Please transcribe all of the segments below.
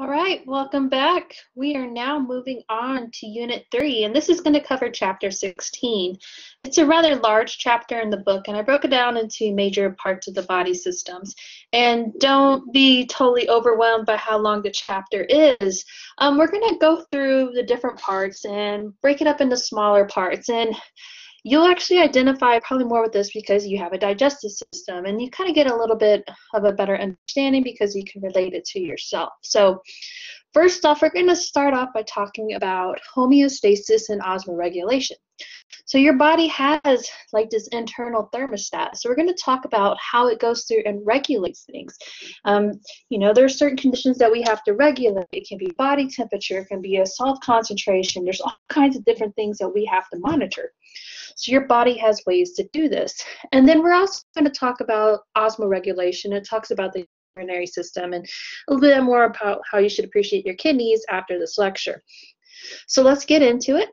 All right, welcome back. We are now moving on to Unit 3, and this is going to cover Chapter 16. It's a rather large chapter in the book, and I broke it down into major parts of the body systems. And don't be totally overwhelmed by how long the chapter is. Um, we're going to go through the different parts and break it up into smaller parts. And you'll actually identify probably more with this because you have a digestive system and you kind of get a little bit of a better understanding because you can relate it to yourself. So first off, we're going to start off by talking about homeostasis and osmoregulation. So your body has like this internal thermostat. So we're going to talk about how it goes through and regulates things. Um, you know, there are certain conditions that we have to regulate. It can be body temperature, it can be a salt concentration. There's all kinds of different things that we have to monitor. So your body has ways to do this. And then we're also going to talk about osmoregulation. It talks about the urinary system and a little bit more about how you should appreciate your kidneys after this lecture. So let's get into it.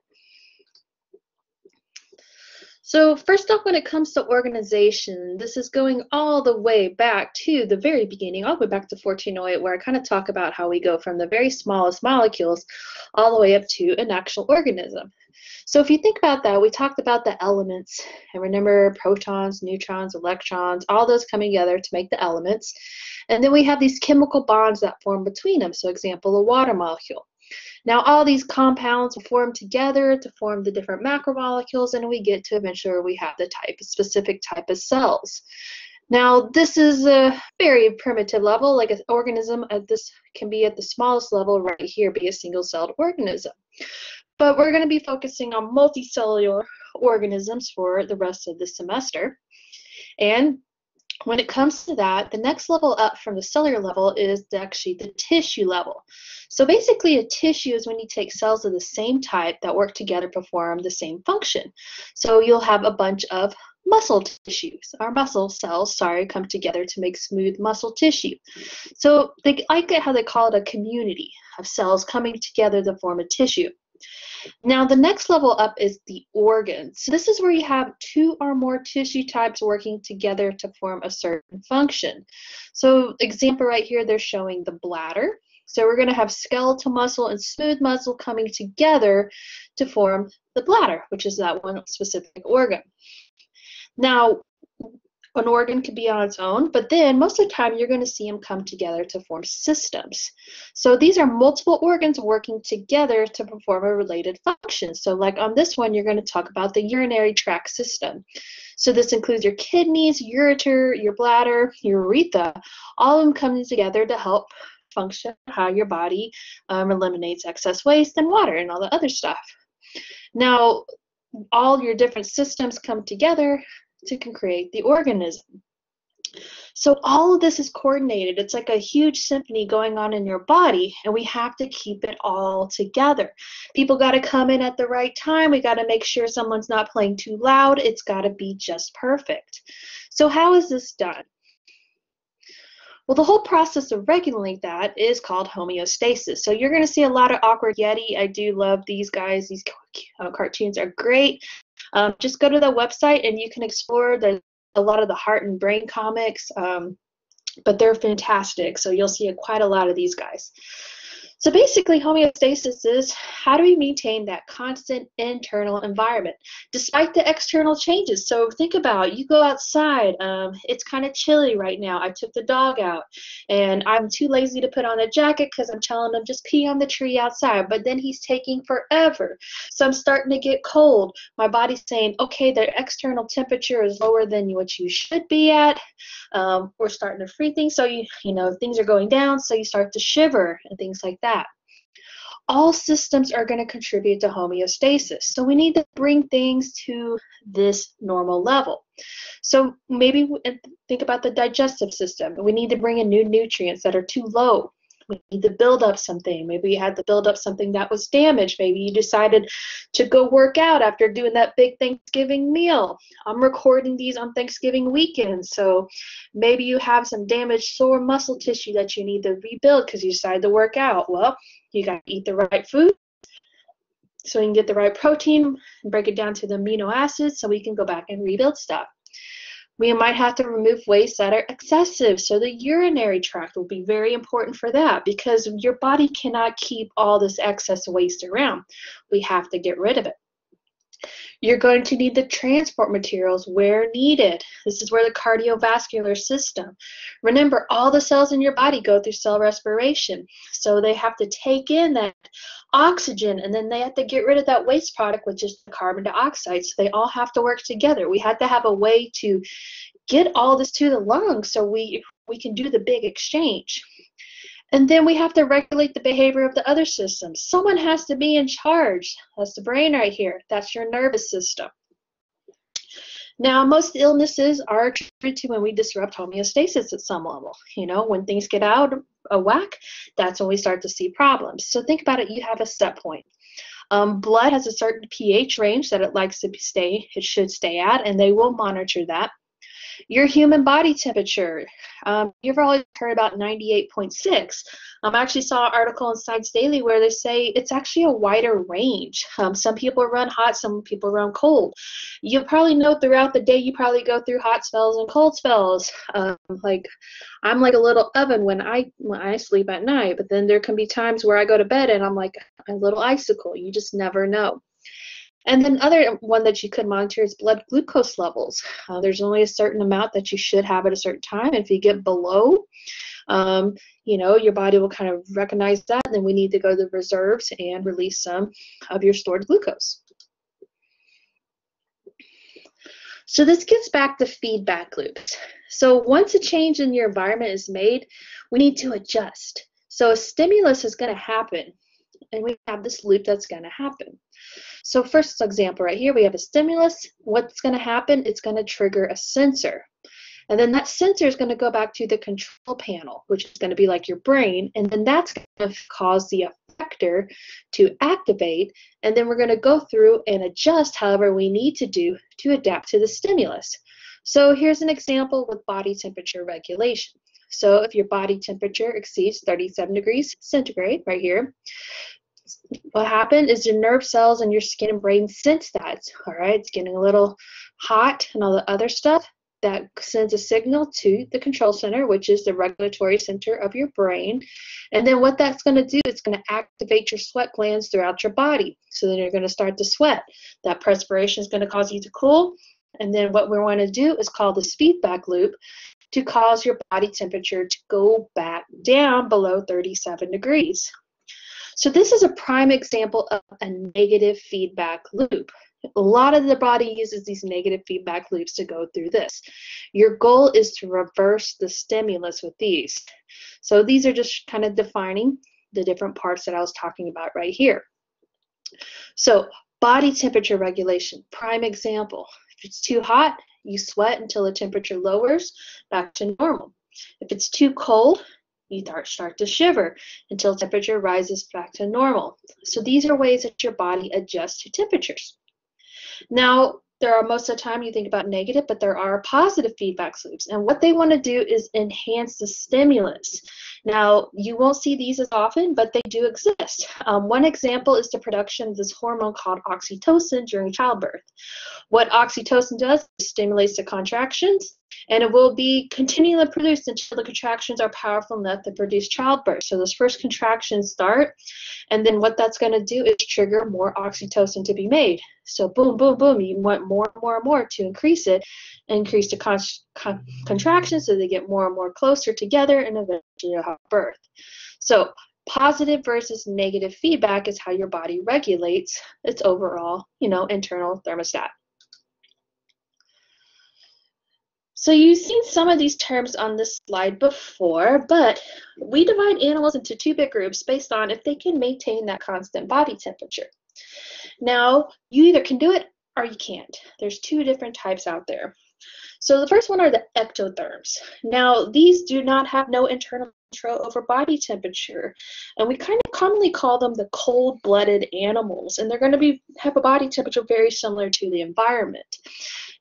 So first off, when it comes to organization, this is going all the way back to the very beginning, all the way back to 1408, where I kind of talk about how we go from the very smallest molecules all the way up to an actual organism. So if you think about that, we talked about the elements, and remember protons, neutrons, electrons, all those coming together to make the elements. And then we have these chemical bonds that form between them. So example, a water molecule. Now all these compounds will form together to form the different macromolecules and we get to eventually we have the type, specific type of cells. Now this is a very primitive level, like an organism at this can be at the smallest level right here, be a single-celled organism. But we're going to be focusing on multicellular organisms for the rest of the semester. And when it comes to that, the next level up from the cellular level is actually the tissue level. So basically, a tissue is when you take cells of the same type that work together to perform the same function. So you'll have a bunch of muscle tissues, our muscle cells, sorry, come together to make smooth muscle tissue. So they like it how they call it a community of cells coming together to form a tissue. Now, the next level up is the organs. So this is where you have two or more tissue types working together to form a certain function. So example right here, they're showing the bladder. So we're going to have skeletal muscle and smooth muscle coming together to form the bladder, which is that one specific organ. Now, an organ could be on its own, but then most of the time you're going to see them come together to form systems. So these are multiple organs working together to perform a related function. So like on this one, you're going to talk about the urinary tract system. So this includes your kidneys, ureter, your bladder, your urethra, all of them coming together to help function how your body um, eliminates excess waste and water and all the other stuff. Now, all your different systems come together to create the organism. So all of this is coordinated. It's like a huge symphony going on in your body, and we have to keep it all together. People got to come in at the right time. We got to make sure someone's not playing too loud. It's got to be just perfect. So how is this done? Well, the whole process of regulating that is called homeostasis. So you're going to see a lot of awkward Yeti. I do love these guys. These uh, cartoons are great. Um, just go to the website and you can explore the, a lot of the heart and brain comics. Um, but they're fantastic. So you'll see quite a lot of these guys. So basically, homeostasis is how do we maintain that constant internal environment despite the external changes? So think about you go outside. Um, it's kind of chilly right now. I took the dog out, and I'm too lazy to put on a jacket because I'm telling him just pee on the tree outside. But then he's taking forever, so I'm starting to get cold. My body's saying, okay, the external temperature is lower than what you should be at. Um, we're starting to free things, so you you know things are going down, so you start to shiver and things like that that. All systems are going to contribute to homeostasis. So we need to bring things to this normal level. So maybe think about the digestive system. We need to bring in new nutrients that are too low we need to build up something. Maybe you had to build up something that was damaged. Maybe you decided to go work out after doing that big Thanksgiving meal. I'm recording these on Thanksgiving weekend, so maybe you have some damaged sore muscle tissue that you need to rebuild because you decided to work out. Well, you got to eat the right food so we can get the right protein and break it down to the amino acids so we can go back and rebuild stuff. We might have to remove wastes that are excessive. So the urinary tract will be very important for that because your body cannot keep all this excess waste around. We have to get rid of it. You're going to need the transport materials where needed. This is where the cardiovascular system. Remember, all the cells in your body go through cell respiration. So they have to take in that oxygen and then they have to get rid of that waste product, which is the carbon dioxide. So they all have to work together. We had to have a way to get all this to the lungs so we, we can do the big exchange. And then we have to regulate the behavior of the other systems. Someone has to be in charge. That's the brain right here. That's your nervous system. Now, most illnesses are attributed to when we disrupt homeostasis at some level. You know, when things get out of whack, that's when we start to see problems. So think about it, you have a set point. Um, blood has a certain pH range that it likes to stay, it should stay at, and they will monitor that. Your human body temperature, um, you've probably heard about 98.6. Um, I actually saw an article in Science Daily where they say it's actually a wider range. Um, some people run hot, some people run cold. You probably know throughout the day you probably go through hot spells and cold spells. Um, like I'm like a little oven when I when I sleep at night, but then there can be times where I go to bed and I'm like a little icicle. You just never know. And then other one that you could monitor is blood glucose levels. Uh, there's only a certain amount that you should have at a certain time. If you get below, um, you know, your body will kind of recognize that. And then we need to go to the reserves and release some of your stored glucose. So this gets back to feedback loops. So once a change in your environment is made, we need to adjust. So a stimulus is going to happen, and we have this loop that's going to happen. So first example right here, we have a stimulus. What's going to happen? It's going to trigger a sensor. And then that sensor is going to go back to the control panel, which is going to be like your brain. And then that's going to cause the effector to activate. And then we're going to go through and adjust however we need to do to adapt to the stimulus. So here's an example with body temperature regulation. So if your body temperature exceeds 37 degrees centigrade right here, what happened is your nerve cells and your skin and brain sense that. All right, it's getting a little hot and all the other stuff. That sends a signal to the control center, which is the regulatory center of your brain. And then what that's going to do, it's going to activate your sweat glands throughout your body. So then you're going to start to sweat. That perspiration is going to cause you to cool. And then what we want to do is call the feedback loop to cause your body temperature to go back down below 37 degrees. So this is a prime example of a negative feedback loop. A lot of the body uses these negative feedback loops to go through this. Your goal is to reverse the stimulus with these. So these are just kind of defining the different parts that I was talking about right here. So body temperature regulation, prime example. If it's too hot, you sweat until the temperature lowers back to normal. If it's too cold, you start to shiver until temperature rises back to normal. So these are ways that your body adjusts to temperatures. Now, there are most of the time you think about negative, but there are positive feedback loops. And what they want to do is enhance the stimulus. Now, you won't see these as often, but they do exist. Um, one example is the production of this hormone called oxytocin during childbirth. What oxytocin does is stimulates the contractions and it will be continually produced until the contractions are powerful enough to produce childbirth. So those first contractions start, and then what that's going to do is trigger more oxytocin to be made. So boom, boom, boom, you want more and more and more to increase it, increase the con- con- contractions so they get more and more closer together, and eventually you'll have birth. So positive versus negative feedback is how your body regulates its overall, you know, internal thermostat. So you've seen some of these terms on this slide before, but we divide animals into two big groups based on if they can maintain that constant body temperature. Now, you either can do it or you can't. There's two different types out there. So the first one are the ectotherms. Now, these do not have no internal control over body temperature, and we kind of commonly call them the cold-blooded animals, and they're going to be have a body temperature very similar to the environment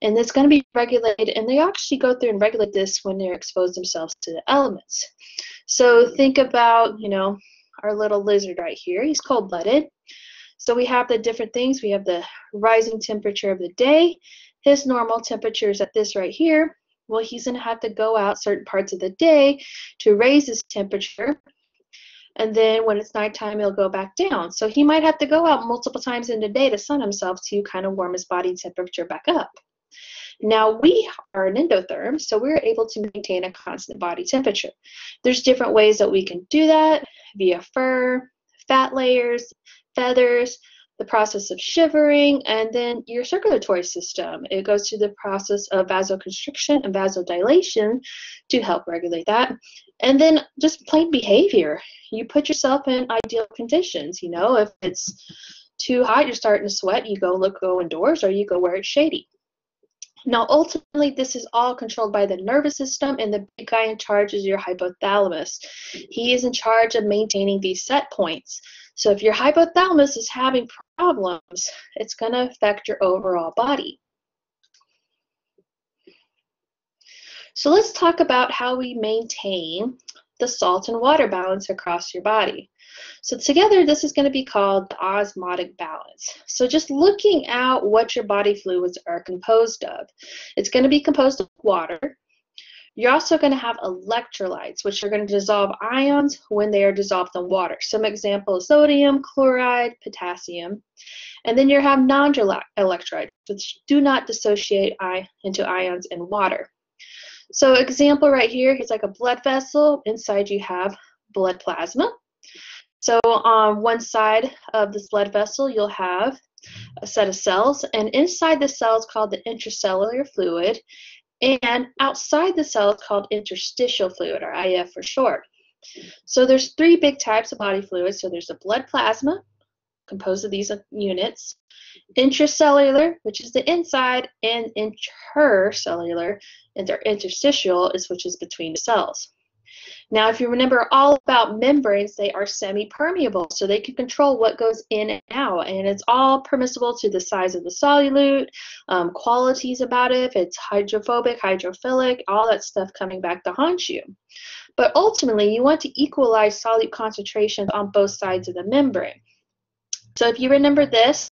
and it's going to be regulated and they actually go through and regulate this when they're exposed themselves to the elements so think about you know our little lizard right here he's cold-blooded so we have the different things we have the rising temperature of the day his normal temperature is at this right here Well, he's going to have to go out certain parts of the day to raise his temperature. And then when it's nighttime, he'll go back down. So he might have to go out multiple times in the day to sun himself to kind of warm his body temperature back up. Now we are an endotherm, so we're able to maintain a constant body temperature. There's different ways that we can do that via fur, fat layers, feathers, the process of shivering, and then your circulatory system. It goes through the process of vasoconstriction and vasodilation to help regulate that. And then just plain behavior. You put yourself in ideal conditions. You know, if it's too hot, you're starting to sweat, you go look go indoors or you go where it's shady. Now, ultimately, this is all controlled by the nervous system, and the big guy in charge is your hypothalamus. He is in charge of maintaining these set points. So, if your hypothalamus is having problems, it's going to affect your overall body. So, let's talk about how we maintain the salt and water balance across your body. So together, this is going to be called the osmotic balance. So just looking at what your body fluids are composed of. It's going to be composed of water. You're also going to have electrolytes, which are going to dissolve ions when they are dissolved in water. Some examples, sodium, chloride, potassium. And then you have non-electrolytes, which do not dissociate into ions in water. So example right here, it's like a blood vessel. Inside you have blood plasma. So on one side of this blood vessel, you'll have a set of cells, and inside the cell is called the intracellular fluid, and outside the cell is called interstitial fluid, or IF for short. So there's three big types of body fluids. So there's the blood plasma, composed of these units, intracellular, which is the inside, and intercellular, and their interstitial is which is between the cells. Now, if you remember all about membranes, they are semi-permeable, so they can control what goes in and out, and it's all permissible to the size of the solute, um, qualities about it, if it's hydrophobic, hydrophilic, all that stuff coming back to haunt you. But ultimately, you want to equalize solute concentrations on both sides of the membrane. So if you remember this,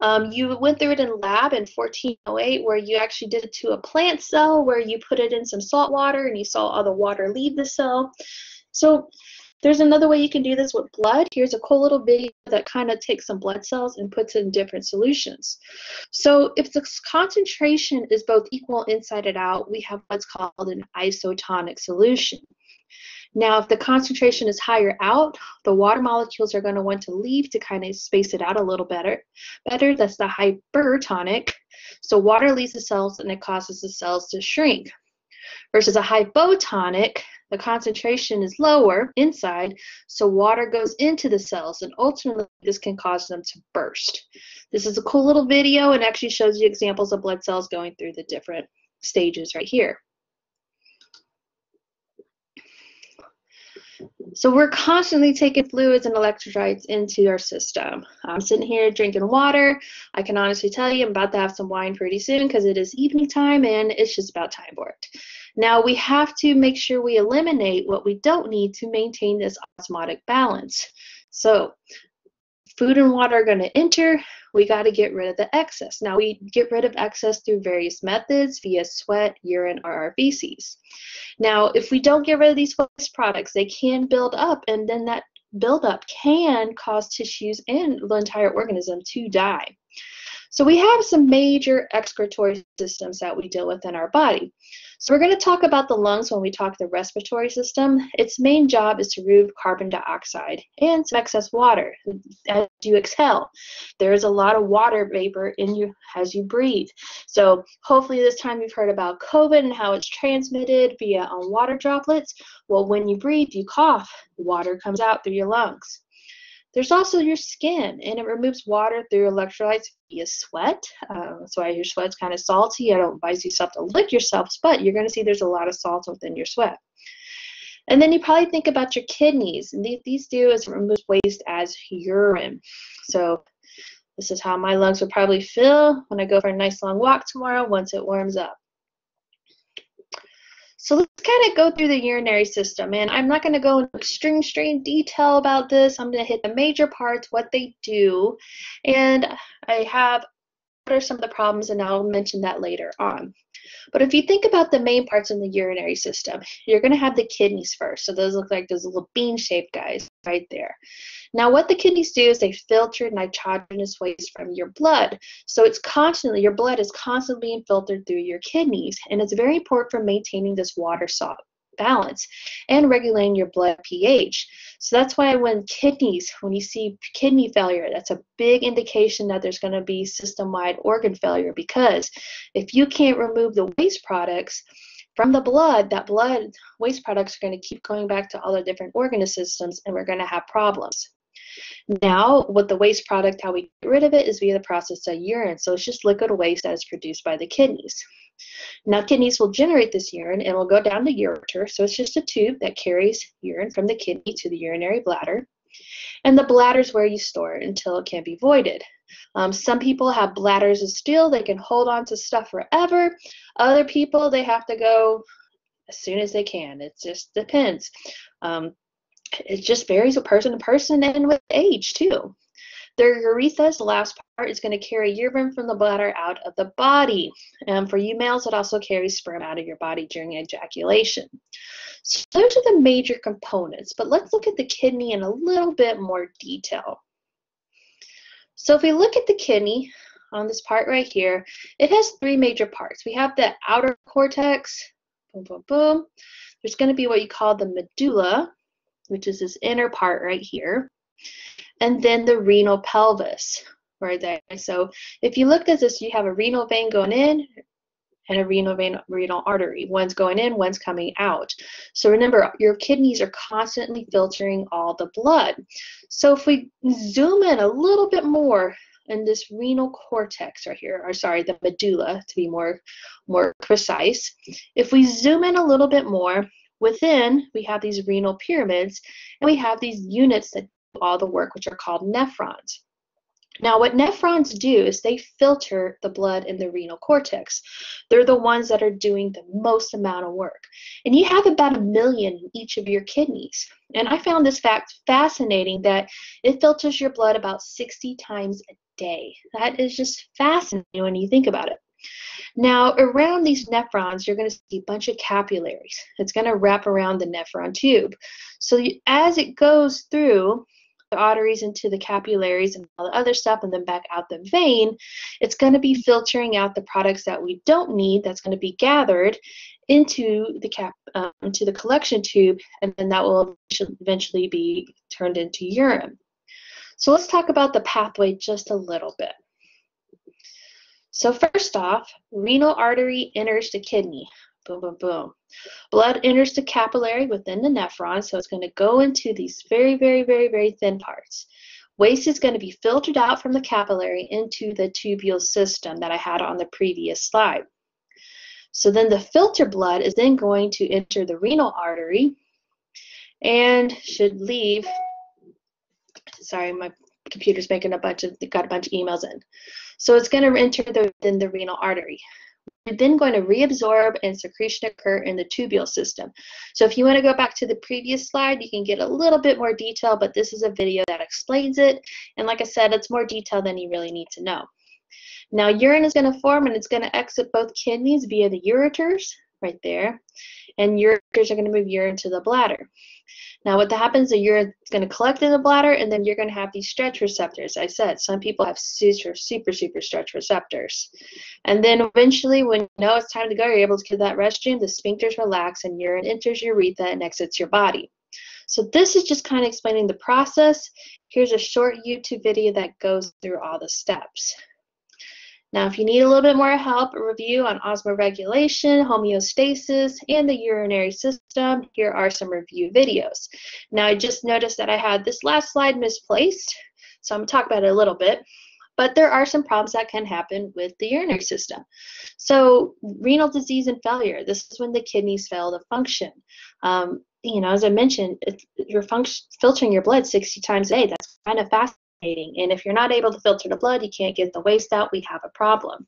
um, you went through it in lab in 1408 where you actually did it to a plant cell where you put it in some salt water and you saw all the water leave the cell. So there's another way you can do this with blood. Here's a cool little video that kind of takes some blood cells and puts it in different solutions. So if the concentration is both equal inside and out, we have what's called an isotonic solution. Now, if the concentration is higher out, the water molecules are going to want to leave to kind of space it out a little better. Better, that's the hypertonic. So water leaves the cells and it causes the cells to shrink. Versus a hypotonic, the concentration is lower inside, so water goes into the cells, and ultimately this can cause them to burst. This is a cool little video and actually shows you examples of blood cells going through the different stages right here. So we're constantly taking fluids and electrolytes into our system. I'm sitting here drinking water. I can honestly tell you I'm about to have some wine pretty soon because it is evening time and it's just about time for it. Now we have to make sure we eliminate what we don't need to maintain this osmotic balance. So food and water are going to enter we got to get rid of the excess. Now, we get rid of excess through various methods via sweat, urine, or our feces. Now, if we don't get rid of these waste products, they can build up, and then that buildup can cause tissues and the entire organism to die. So we have some major excretory systems that we deal with in our body. So we're going to talk about the lungs when we talk the respiratory system. Its main job is to remove carbon dioxide and some excess water as you exhale. There is a lot of water vapor in you as you breathe. So hopefully this time you've heard about COVID and how it's transmitted via on water droplets. Well, when you breathe, you cough, water comes out through your lungs. There's also your skin, and it removes water through electrolytes via sweat. Um, that's why your sweat's kind of salty. I don't advise yourself to lick yourself, but you're going to see there's a lot of salt within your sweat. And then you probably think about your kidneys. And these do is remove waste as urine. So this is how my lungs will probably feel when I go for a nice long walk tomorrow once it warms up. So let's kind of go through the urinary system. And I'm not going to go into extreme, extreme detail about this. I'm going to hit the major parts, what they do. And I have what are some of the problems, and I'll mention that later on. But if you think about the main parts in the urinary system, you're going to have the kidneys first. So those look like those little bean-shaped guys right there. Now what the kidneys do is they filter nitrogenous waste from your blood. So it's constantly, your blood is constantly being filtered through your kidneys. And it's very important for maintaining this water salt balance and regulating your blood pH. So that's why when kidneys, when you see kidney failure, that's a big indication that there's going to be system-wide organ failure because if you can't remove the waste products from the blood, that blood waste products are going to keep going back to all the different organ systems and we're going to have problems. Now, with the waste product, how we get rid of it is via the process of urine. So it's just liquid waste that is produced by the kidneys. Now, kidneys will generate this urine and will go down the ureter. So it's just a tube that carries urine from the kidney to the urinary bladder. And the bladder is where you store it until it can be voided. Um, some people have bladders of steel, they can hold on to stuff forever. Other people, they have to go as soon as they can. It just depends. Um, it just varies with person to person and with age, too. Their urethra, the last part, is going to carry urine from the bladder out of the body. And for you males, it also carries sperm out of your body during ejaculation. So those are the major components, but let's look at the kidney in a little bit more detail. So if we look at the kidney on this part right here, it has three major parts. We have the outer cortex, boom, boom, boom. There's going to be what you call the medulla, which is this inner part right here and then the renal pelvis right there. So if you looked at this, you have a renal vein going in and a renal vein, renal artery. One's going in, one's coming out. So remember, your kidneys are constantly filtering all the blood. So if we zoom in a little bit more in this renal cortex right here, or sorry, the medulla to be more, more precise. If we zoom in a little bit more, within we have these renal pyramids and we have these units that all the work, which are called nephrons. Now, what nephrons do is they filter the blood in the renal cortex. They're the ones that are doing the most amount of work. And you have about a million in each of your kidneys. And I found this fact fascinating that it filters your blood about 60 times a day. That is just fascinating when you think about it. Now, around these nephrons, you're going to see a bunch of capillaries. It's going to wrap around the nephron tube. So you, as it goes through, the arteries into the capillaries and all the other stuff and then back out the vein, it's going to be filtering out the products that we don't need that's going to be gathered into the cap um, into the collection tube and then that will eventually be turned into urine. So let's talk about the pathway just a little bit. So first off, renal artery enters the kidney. Boom, boom, boom. Blood enters the capillary within the nephron, so it's going to go into these very, very, very, very thin parts. Waste is going to be filtered out from the capillary into the tubule system that I had on the previous slide. So then the filter blood is then going to enter the renal artery and should leave. Sorry, my computer's making a bunch of got a bunch of emails in. So it's going to enter the, the renal artery. You're then going to reabsorb and secretion occur in the tubule system. So if you want to go back to the previous slide, you can get a little bit more detail, but this is a video that explains it. And like I said, it's more detail than you really need to know. Now urine is going to form and it's going to exit both kidneys via the ureters, right there, and ureters are going to move urine to the bladder. Now what happens is is going to collect in the bladder and then you're going to have these stretch receptors. I said some people have super, super, super stretch receptors. And then eventually when you know it's time to go, you're able to get that restroom, the sphincters relax and urine enters your urethra and exits your body. So this is just kind of explaining the process. Here's a short YouTube video that goes through all the steps. Now, if you need a little bit more help, a review on osmoregulation, homeostasis, and the urinary system, here are some review videos. Now, I just noticed that I had this last slide misplaced, so I'm going to talk about it a little bit. But there are some problems that can happen with the urinary system. So, renal disease and failure, this is when the kidneys fail to function. Um, you know, as I mentioned, you're filtering your blood 60 times a day. That's kind of fast and if you're not able to filter the blood, you can't get the waste out, we have a problem.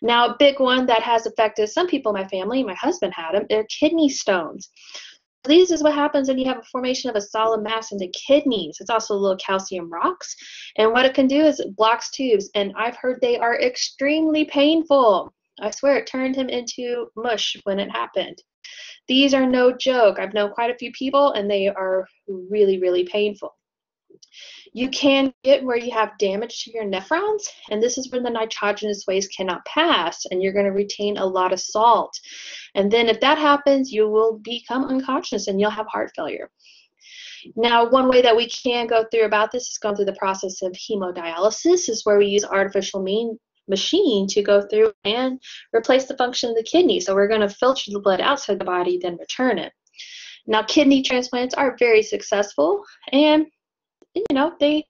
Now, a big one that has affected some people in my family, my husband had them, they're kidney stones. These is what happens when you have a formation of a solid mass in the kidneys. It's also little calcium rocks. And what it can do is it blocks tubes. And I've heard they are extremely painful. I swear it turned him into mush when it happened. These are no joke. I've known quite a few people, and they are really, really painful. You can get where you have damage to your nephrons, and this is when the nitrogenous waste cannot pass, and you're going to retain a lot of salt. And then, if that happens, you will become unconscious and you'll have heart failure. Now, one way that we can go through about this is going through the process of hemodialysis, is where we use artificial mean machine to go through and replace the function of the kidney. So we're going to filter the blood outside the body, then return it. Now, kidney transplants are very successful, and you know they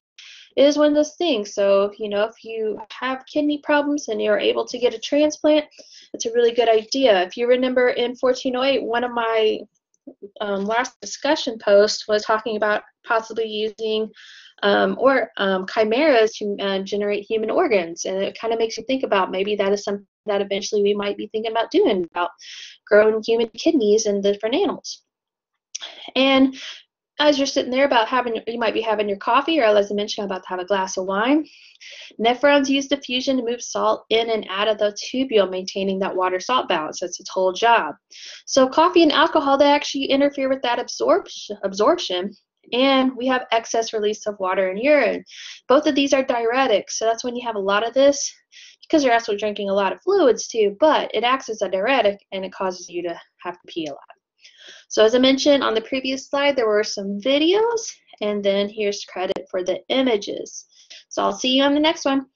it is one of those things. So you know if you have kidney problems and you're able to get a transplant, it's a really good idea. If you remember in 1408, one of my um, last discussion posts was talking about possibly using um, or um, chimeras to uh, generate human organs. And it kind of makes you think about maybe that is something that eventually we might be thinking about doing about growing human kidneys in different animals. And as you're sitting there about having, you might be having your coffee, or as I mentioned, about to have a glass of wine. Nephrons use diffusion to move salt in and out of the tubule, maintaining that water-salt balance. That's its whole job. So coffee and alcohol, they actually interfere with that absorption, absorption and we have excess release of water and urine. Both of these are diuretics, so that's when you have a lot of this because you're also drinking a lot of fluids too, but it acts as a diuretic and it causes you to have to pee a lot. So as I mentioned on the previous slide, there were some videos, and then here's credit for the images. So I'll see you on the next one.